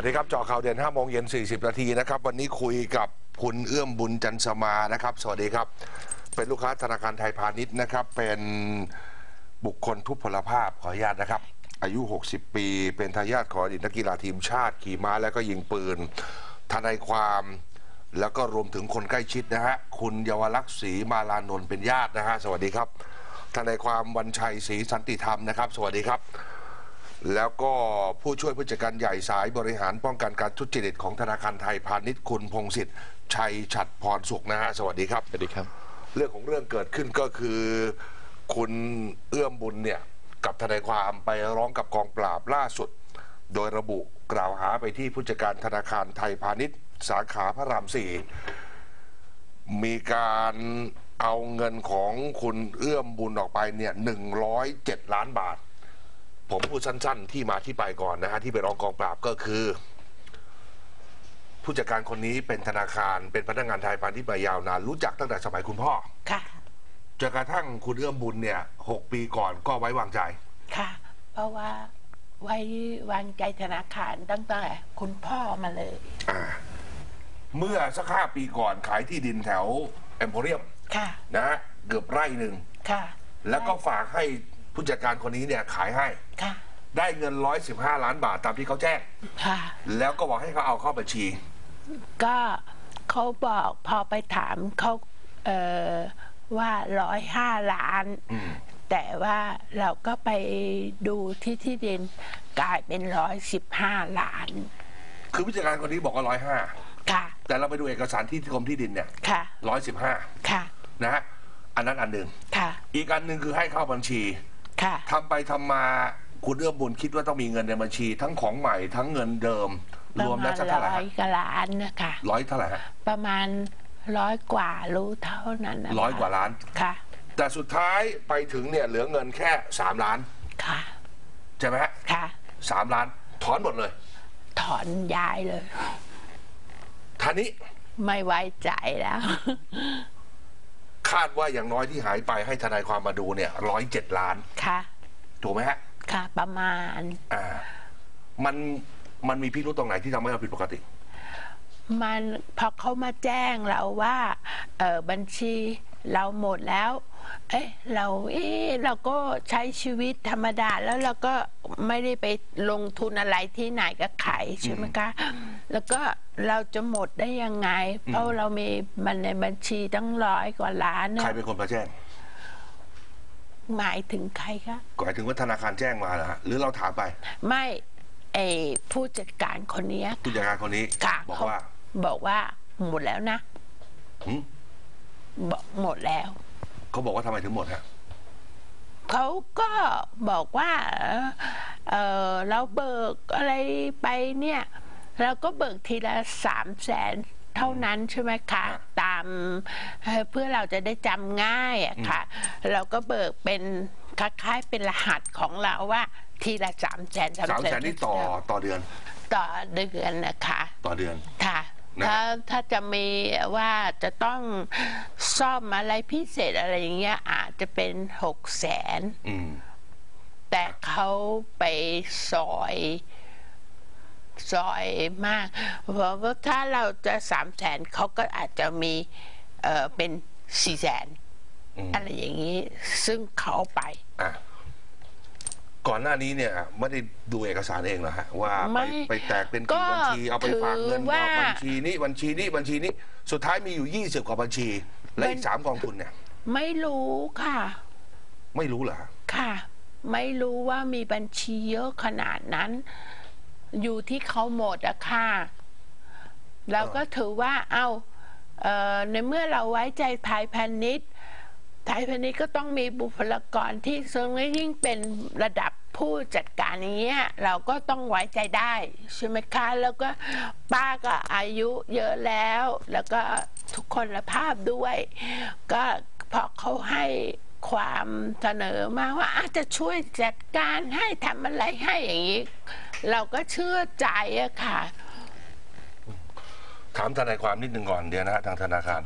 วัสดีครับจาะข่าวเด่น5โมงเย็น 40 นาทีนะครับ วันนี้คุยกับคุณเอื้อมบุญจันสมานะครับ สวัสดีครับ เป็นลูกค้าธนาคารไทยพาณิชย์นะครับ เป็นบุคคลทุพพลภาพขออนุญาตนะครับ อายุ 60 ปี เป็นทายาทของอดีตนักกีฬาทีมชาติ ขี่ม้าแล้วก็ยิงปืน ทนายความ แล้วก็รวมถึงคนใกล้ชิดนะฮะ คุณเยาวลักษณ์ศรีมาลานนท์เป็นญาตินะฮะ สวัสดีครับ ทนายความวันชัยศรีสันติธรรมนะครับ สวัสดีครับ แล้วก็ผู้ช่วยผู้จัดการใหญ่สายบริหารป้องกันการทุจริตของธนาคารไทยพาณิชย์คุณพงศิษฐ์ชัยฉัดพรสุขนะฮะสวัสดีครับ สวัสดีครับ เรื่องของเรื่องเกิดขึ้นก็คือ คุณเอื้อมบุญเนี่ยกับทนายความไปร้องกับกองปราบล่าสุด โดยระบุกล่าวหาไปที่ผู้จัดการธนาคารไทยพาณิชย์ สาขาพระรามสี่มีการเอาเงินของคุณเอื้อมบุญออกไปเนี่ยหนึ่งร้อยเจ็ดล้านบาทผมพู ดสั้น ๆ ที่มาที่ไปก่อนนะฮะที่ไปร้องกองปราบก็คือ ผู้จัดการคนนี้เป็นธนาคารเป็นพนักงานไทยพาณิชย์มายาวนานรู้จักตั้งแต่สมัยคุณพ่อค่ะ จนกระทั่งคุณเอื้อมบุญเนี่ยหกปีก่อนก็ไว้วางใจ ค่ะ เพราะว่าไว้วางใจธนาคารตั้งแต่คุณพ่อมาเลย อ่า เมื่อสักห้าปีก่อนขายที่ดินแถวเอ็มโพเรียมค่ะ นะฮะเกือบไร่หนึ่ง ค่ะ แล้วก็ฝากให้ผู้จัดการคนนี้เนี่ยขายให้ ค่ะ ได้เงิน 115 ล้านบาทตามที่เขาแจ้ง ค่ะ แล้วก็บอกให้เขาเอาเข้าบัญชี ก็เขาบอกพอไปถามเขาเอ่อว่าร้อยห้าล้าน อืม แต่ว่าเราก็ไปดูที่ที่ดินกลายเป็นร้อยสิบห้าล้านคือผู้จัดการคนนี้บอกว่าร้อยห้าค่ะ แต่เราไปดูเอกสารที่กรมที่ดินเนี่ยค่ะร้อยสิบห้าค่ะนะฮะ อันนั้นอันหนึ่ง ค่ะอีกอันหนึ่งคือให้เข้าบัญชี ค่ะ ทำไปทำมา คุณเอื้อมบุญคิดว่าต้องมีเงินในบัญชี ทั้งของใหม่ทั้งเงินเดิม รวมแล้วสักเท่าไหร่ร้อฮะยกว่าล้านนะคะร้อยเท่าไหร่ฮะประมาณร้อยกว่ารู้เท่านั้นนะคะร้อยกว่าล้าน ค่ะ แต่สุดท้ายไปถึงเนี่ยเหลือเงินแค่สามล้านค่ะ ใช่ไหมฮะค่ะ สามล้าน ถอนหมดเลย ถอนย้ายเลย ท่านี้ไม่ไว้ใจแล้ว คาดว่าอย่างน้อยที่หายไปให้ทนายความมาดูเนี่ยร้อยเจ็ดล้านค่ะ ถูกไหมฮะ ค่ะ ประมาณ อ่า มันมันมีพิรุธตรงไหนที่ทำให้เราผิดปกติ มันพอเขามาแจ้งเราว่าเออบัญชีเราหมดแล้ว เอ๊ะเราเอ๊ะเราก็ใช้ชีวิตธรรมดาแล้วเราก็ไม่ได้ไปลงทุนอะไรที่ไหนก็ขายใช่ไหมคะแล้วก็เราจะหมดได้ยังไง เพราะเรามีมันในบัญชีตั้งร้อยกว่าล้านใครนะเป็นคนมาแจ้ง หมายถึงใครคะหมายถึงว่าธนาคารแจ้งมาเหรอฮะหรือเราถามไปไม่ไอผู้จัดการคนเนี้ยผู้จัดการคนนี้ค่ะบอกเขาว่า บอกว่าหมดแล้วนะหืมบอกหมดแล้ว เขาบอกว่าทำไมถึงหมดฮะเขาก็บอกว่าเออเราเบิกอะไรไปเนี่ยเราก็เบิกทีละสามแสน เท่านั้นใช่ไหมคะ ตามเอ่อเพื่อเราจะได้จำง่ายอะค่ะ เราก็เบิกเป็นคล้ายๆเป็นรหัสของเราว่าทีละสามแสนสามแสนนี่ต่อต่อเดือน ต่อเดือนนะคะ ต่อเดือนค่ะนะถ้าถ้าจะมีว่าจะต้องซ่อมอะไรพิเศษอะไรอย่างเงี้ยอาจจะเป็นหกแสนอืมแต่เขาไปซอย ซอยมาก เพราะว่าถ้าเราจะสามแสนเขาก็อาจจะมีเออเป็นสี่แสนอืมอะไรอย่างนี้ซึ่งเขาไปอะก่อนหน้านี้เนี่ยไม่ได้ดูเอกสารเองเหรอฮะว่าไม่ไปไปแตกเป็นก็กี่บัญชีเอาไปฝากเงินถือว่าออกบัญชีนี้บัญชีนี้บัญชีนี้สุดท้ายมีอยู่ยี่สิบกว่าบัญชี และอีกสามกองทุนเนี่ย ไม่รู้ค่ะ ไม่รู้เหรอฮะค่ะ ไม่รู้ว่ามีบัญชีเยอะขนาดนั้น อยู่ที่เขาหมดอะค่ะเราก็ถือว่าเอาเอ่อในเมื่อเราไว้ใจไทยพาณิชย์ไทยพาณิชย์ก็ต้องมีบุคลากรที่ซึ่งยิ่งเป็นระดับผู้จัดการอย่างเงี้ยเราก็ต้องไว้ใจได้ใช่ไหมคะแล้วก็ป้าก็อายุเยอะแล้ว แล้วก็ทุกคนภาพด้วย ก็พอเขาให้ความเสนอมาว่าอาจจะช่วยจัดการให้ทำอะไรให้อย่างนี้ เราก็เชื่อใจอะค่ะ ถามทนายความนิดนึงก่อนเดี๋ยวนะฮะทางธนาคาร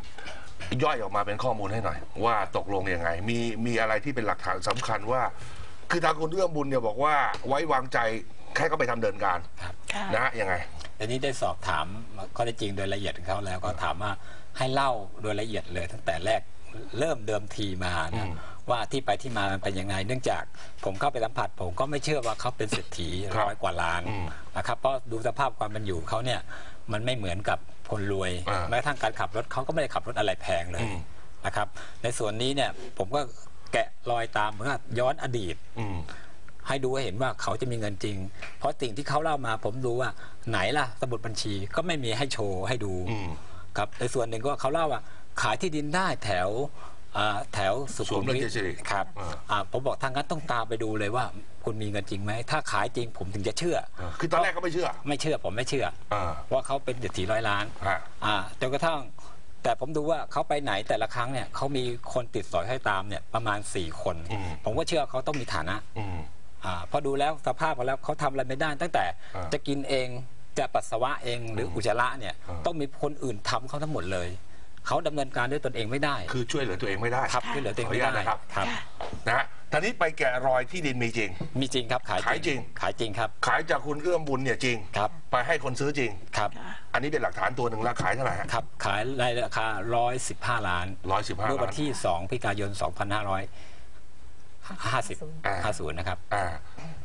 ย่อยออกมาเป็นข้อมูลให้หน่อย ว่าตกลงยังไง มีมีอะไรที่เป็นหลักฐานสำคัญว่า คือทางคุณเอื้อมบุญเนี่ยบอกว่าไว้วางใจแค่ก็ไปทำเดินการค่ะนะฮะยังไงอันนี้ได้สอบถามข้อเท็จจริงโดยละเอียดของเขาแล้วก็ถามว่าให้เล่าโดยละเอียดเลยตั้งแต่แรกเริ่มเดิมทีมานะ ว่าที่ไปที่มามันเป็นยังไง เนื่องจากผมเข้าไปสัมผัส ผมก็ไม่เชื่อว่าเขาเป็นเศรษฐีครับร้อยกว่าล้านอืมนะครับเพราะดูสภาพความเป็นอยู่เขาเนี่ยมันไม่เหมือนกับคนรวยอ่าแม้กระทั่งการขับรถเขาก็ไม่ได้ขับรถอะไรแพงเลยอืม นะครับ ในส่วนนี้เนี่ยผมก็แกะรอยตามเหมือนกับย้อนอดีต อืม ให้ดูให้เห็นว่าเขาจะมีเงินจริง เพราะสิ่งที่เขาเล่ามาผมดูว่าไหนล่ะสมุดบัญชีก็ไม่มีให้โชว์ให้ดูอืม ครับในส่วนหนึ่งก็เขาเล่าว่าขายที่ดินได้แถว อ่าแถวสุสขุวมมราวิชทสิริครับอ่า อ่าผมบอกทางนั้นต้องตามไปดูเลยว่า คุณมีเงินจริงไหม ถ้าขายจริงผมถึงจะเชื่ออ่าคือตอนแรกก็ไม่เชื่อ ไม่เชื่อผมไม่เชื่อ อ่า ว่าเขาเป็นเศรษฐีร้อยล้านฮะ อ่าจนกระทั่ง แต่ผมดูว่าเขาไปไหนแต่ละครั้งเนี่ยเขามีคนติดสอยให้ตามเนี่ยประมาณ 4 คน อืม ผมก็เชื่อเขาต้องมีฐานะอืมอาพอดูแล้วสภาพเขาแล้วเขาทำอะไรไม่ได้ ตั้งแต่อ่าจะกินเองจะปัสสาวะเองหรืออุจจาระเนี่ยอ่า ต้องมีคนอื่นทำเขาทั้งหมดเลย เขาดำเนินการด้วยตนเองไม่ได้คือช่วยเหลือตัวเองไม่ได้ครับช่วยเหลือตัวเองไม่ขออนุได้ญาตนะครับ ครับ นะฮะตอนนี้ไปแกะรอยที่ดินมีจริง มีจริงครับขายขายจริง ขายจริงครับขายจากคุณเอื้อมบุญเนี่ยจริง ครับไปให้คนซื้อจริง ครับอันนี้เป็นหลักฐานตัวหนึ่งแล้วขายเท่าไหร่ฮะครับขายในราคา 115 ล้านร้อยสิบห้าเมื่อวัล้านน ที่ 2พฤศจิกายนอ่า2550 50 นะครับ อ่า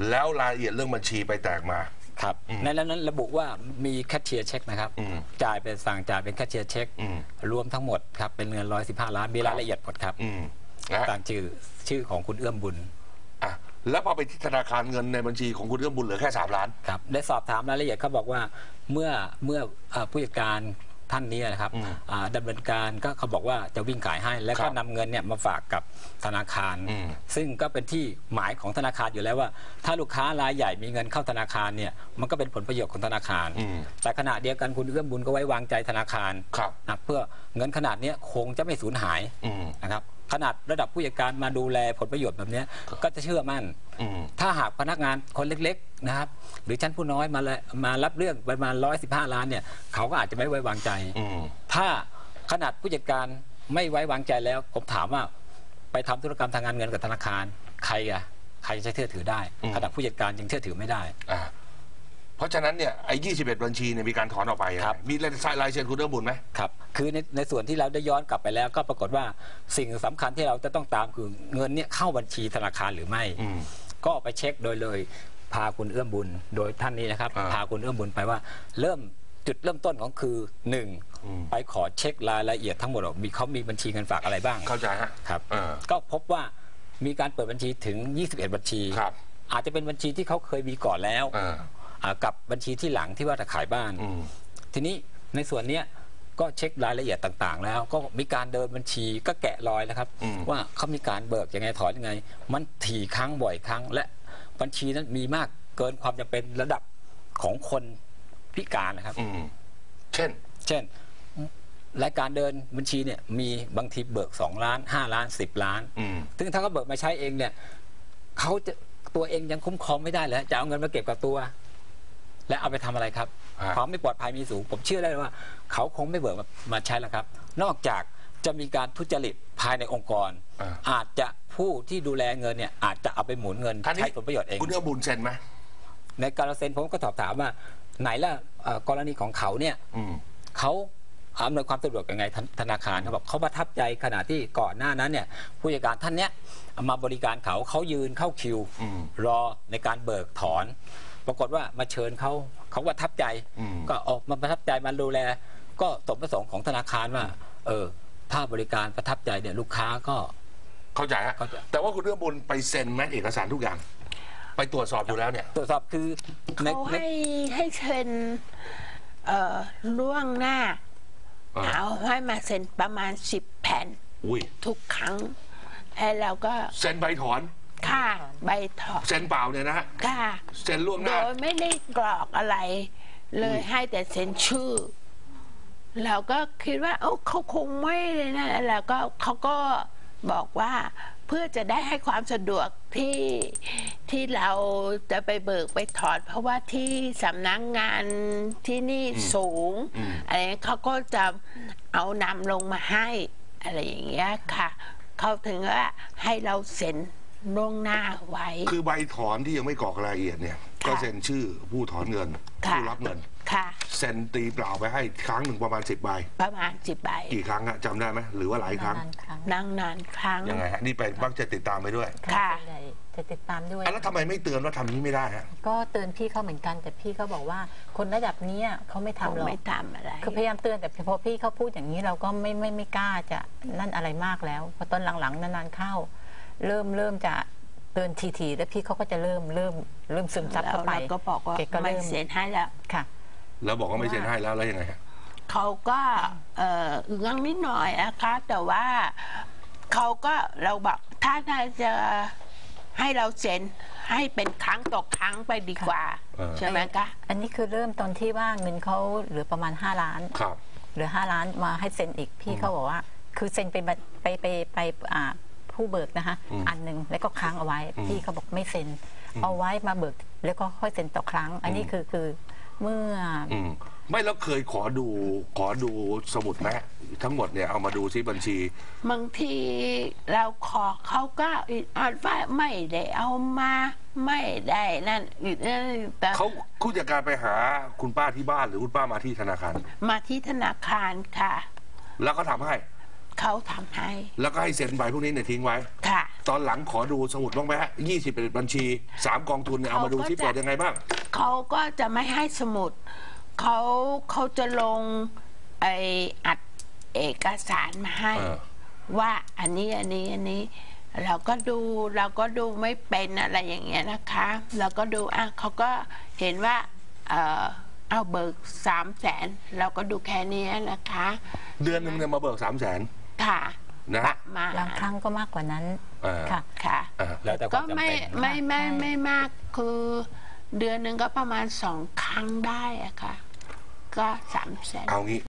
แล้วรายละเอียดเรื่องบัญชีไปแตกมา ครับในนั้นระบุว่ามีแคชเชียร์เช็คนะครับ อืมจ่ายเป็นสั่งจ่ายเป็นแคชเชียร์เช็ค อืม รวมทั้งหมดครับเป็นเงิน 115 ล้านมีรายละเอียดหมดครับอืมนะฮะตามชื่อชื่อของคุณเอื้อมบุญอะแล้วพอไปที่ธนาคารเงินในบัญชีของคุณเอื้อมบุญเหลือแค่สามล้าน ครับได้สอบถามรายละเอียดเขาบอกว่าเมื่อเมื่อเอ่อผู้จัดการ ท่านนี้นะครับอืมอ่าดำเนินการก็เขาบอกว่าจะวิ่งขายให้ แล้วครัก็บนำเงินเนี่ยมาฝากกับธนาคารอืมซึ่งก็เป็นที่หมายของธนาคารอยู่แล้วว่า ถ้าลูกค้ารายใหญ่มีเงินเข้าธนาคารเนี่ยมันก็เป็นผลประโยชน์ของธนาคารอืมแต่ขณะเดียวกันคุณเอื้อมบุญก็ไว้วางใจธนาคารครับนะเพื่อเงินขนาดเนี้ยคงจะไม่สูญหายอืมนะครับ ขนาดระดับผู้จัดการมาดูแลผลประโยชน์แบบเนี้ยก็จะเชื่อมั่นอืมถ้าหากพนักงานคนเล็กๆนะครับหรือชั้นผู้น้อยมาเลยมารับเรื่องประมาณ115 ล้านเนี่ยเขาก็อาจจะไม่ไว้วางใจอืมถ้าขนาดผู้จัดการไม่ไว้วางใจแล้ว ผมถามว่าไปทำธุรกรรมทางการเงินกับธนาคาร ใครอะใครจะเชื่อถือได้อืมขนาดผู้จัดการยังเชื่อถือไม่ได้อ่าเพราะฉะนั้นเนี่ยไอ้ยี่สิบเอ็ดบัญชีเนี่ยมีการถอนออกไปอะครับมีลายลายเซ็นคุณเอื้อมบุญไหมครับ คือในในส่วนที่เราได้ย้อนกลับไปแล้ว ก็ปรากฏว่าสิ่งสำคัญที่เราจะต้องตามคือเงินเนี่ยเข้าบัญชีธนาคารหรือไม่อืมก็ไปเช็คโดยเลยพาคุณเอื้อมบุญ โดยท่านนี้นะครับอ่าพาคุณเอื้อมบุญไปว่าเริ่มจุดเริ่มต้นของคือหนึ่งอืมไปขอเช็ครายละเอียดทั้งหมดว่ามีเขามีบัญชีเงินฝากอะไรบ้างเข้าใจฮะครับอ่าก็พบว่ามีการเปิดบัญชีถึง 21 บัญชีครับอาจจะเป็นบัญชีที่เขาเคยมีก่อนแล้วอ่าอ่ากับบัญชีที่หลังที่ว่าจะขายบ้านอืมทีนี้ในส่วนเนี้ย ก็เช็ครายละเอียดต่างๆ แล้ว ก็มีการเดินบัญชีก็แกะรอยแล้วครับ อืม ว่าเขามีการเบิกยังไงถอนยังไง มันถี่ครั้งบ่อยครั้ง และบัญชีนั้นมีมากเกินความจำเป็นระดับของคนพิการนะครับ อืมเช่น เช่นรายการเดินบัญชีเนี่ยมีบางทีเบิก 2 ล้าน 5 ล้าน 10 ล้าน อืม ซึ่งถ้าเขาเบิกมาใช้เองเนี่ยเขาจะตัวเองยังคุ้มครองไม่ได้เลยจะเอาเงินมาเก็บกับตัว และเอาไปทำอะไรครับฮะ ความไม่ปลอดภัยมีสูง ผมเชื่อได้เลยว่า เขาคงไม่เบิกมามาใช้แล้วครับ นอกจากจะมีการทุจริตภายในองค์กรอ่าอาจจะผู้ที่ดูแลเงินเนี่ยอาจจะเอาไปหมุนเงินอันนี้ใช้ผลประโยชน์เองคุณเอื้อมบุญเซ็นไหมในการเซ็นผมก็สอบถามว่า ไหนล่ะเอ่อกรณีของเขาเนี่ยอืมเขาอำนวยความสะดวกยังไงธนธนาคารเขาบอกเขาประทับใจขณะที่ก่อนหน้านั้นเนี่ย ผู้จัดการท่านเนี้ยมาบริการเขาเขายืนเข้าคิวอืมรอในการเบิกถอน ปรากฏว่ามาเชิญเขาเขาประทับใจอืมก็ออกมาประทับใจมาดูแล ก็สมประสงค์ของธนาคารว่า เออถ้าบริการประทับใจเนี่ยลูกค้าก็เข้าใจฮะเข้าใจแต่ว่าคุณเอื้อมบุญไปเซ็นไหมเอกสารทุกอย่าง ไปตรวจสอบอยู่แล้วเนี่ย ตรวจสอบคือในเขาในให้ให้เซ็นเอ่อล่วงหน้าอ่าเอาให้มาเซ็นประมาณสิบแผ่นอุ้ยทุกครั้งแล้วเราก็เซ็นใบถอน ค่าใบถอนเซ็นเปล่าเนี่ยนะฮะค่าเซ็นล่วงหโดน้า ยไม่ได้กรอกอะไร เลยอุ้ย ให้แต่เซ็นชื่อ เราก็คิดว่าเอ้าเขาคงไม่เลยนะแล้วก็เขาก็บอกว่าเพื่อจะได้ให้ความสะดวกที่ที่เราจะไปเบิกไปถอน เพราะว่าที่สำนักงงานที่นี่สูงอะไรเขาก็จะเอานำลงมาให้ อะไรอย่างเงี้ยค่ะ เขาถึงว่าให้เราเซ็น ล่วงหน้าไว้ คือใบถอนที่ยังไม่กรอกรายละเอียดเนี่ย ก็เซ็นชื่อผู้ถอนเงิน ค่ะ ผู้รับเงิน ค่ะ เซ็นตีเปล่าไปให้ครั้งหนึ่งประมาณสิบใบ ประมาณสิบใบกี่ครั้งฮะจำได้ไหมหรือว่าหลายครั้ง นานๆครั้งนั่งนานครั้ง ยังไงฮะ นี่ไปมักจะติดตามไปด้วยค่ะ ส่วนใหญ่จะติดตามด้วย อะแล้วทำไมไม่เตือนว่าทำนี้ไม่ได้ฮะ ก็เตือนพี่เขาเหมือนกัน แต่พี่เขาบอกว่าคนระดับเนี้ยเขาไม่ทำหรอกไม่ทำอะไร คือพยายามเตือนแต่พอพี่เขาพูดอย่างนี้เราก็ไม่ไม่ไม่กล้าจะนั่นอะไรมากแล้วพอตอนหลังๆนานๆเข้า เริ่มเริ่มจะเตือนทีๆแล้วพี่เขาก็จะเริ่มเริ่มเริ่มซึมซับแล้วเข้าไปเราก็บอกว่าแกก็ไม่เริ่มเซ็นให้แล้ว ค่ะ แล้วบอกว่าไม่เซ็นให้แล้วแล้วยังไงฮะเขาก็เอ่ออึ้งนิดหน่อยนะคะ แต่ว่าเขาก็เราบอกถ้าน่าจะให้เราเซ็นให้เป็นครั้งต่อครั้งไปดีกว่าเออใช่ไหมคะอันนี้คือเริ่มตอนที่ว่าเงินเขาเหลือประมาณ 5 ล้านครับเหลือ 5 ล้านมาให้เซ็นอีกพี่เขาบอกว่า คือเซ็นไปบัตรไปไปไปอ่า ผู้เบิกนะคะอืมอันหนึ่งแล้วก็ค้างเอาไว้อืมพี่เขาบอกไม่เซ็น เอาไว้มาเบิกแล้วก็ค่อยเซ็นต่อครั้ง อันนี้อืมคือคือเมื่ออืมไม่แล้วเคยขอดูขอดูสมุดไหมทั้งหมดเนี่ยเอามาดูซิบัญชี บางทีเราขอเขาก็อ่านว่าไม่ได้เอามาไม่ได้นั่นอีกนั่นแต่เขาผู้จัดการไปหาคุณป้าที่บ้านหรือคุณป้ามาที่ธนาคาร มาที่ธนาคารค่ะ แล้วก็ทำให้ เขาทำให้ แล้วก็ให้เซ็นใบพวกนี้เนี่ยทิ้งไว้ ค่ะ ตอนหลังขอดูสมุดบ้างไหมฮะยี่สิบบัญชี สามกองทุนเนี่ยเอามาดูซิเขาก็จะเปิดยังไงบ้าง เขาก็จะไม่ให้สมุด เขาเขาจะลงไออัดเอกสารมาให้ เออ ว่าอันนี้อันนี้อันนี้ เราก็ดูเราก็ดูไม่เป็นอะไรอย่างเงี้ยนะคะ เราก็ดูอะเขาก็เห็นว่า เออเอาเบิกสามแสนเราก็ดูแค่นี้นะคะ เดือนหนึ่งเนี่ยมาเบิกสามแสน ค่ะนะปฮะระมาณบางครั้งก็มากกว่านั้นเออค่ะ ค่ะ อ่า แล้วแต่คก็วามจำไม่เป็นไม่ไม่ใช่ ไม่มากคือเดือนหนึ่งก็ประมาณสองครั้งได้อะค่ะ ก็สามแสน เอางี้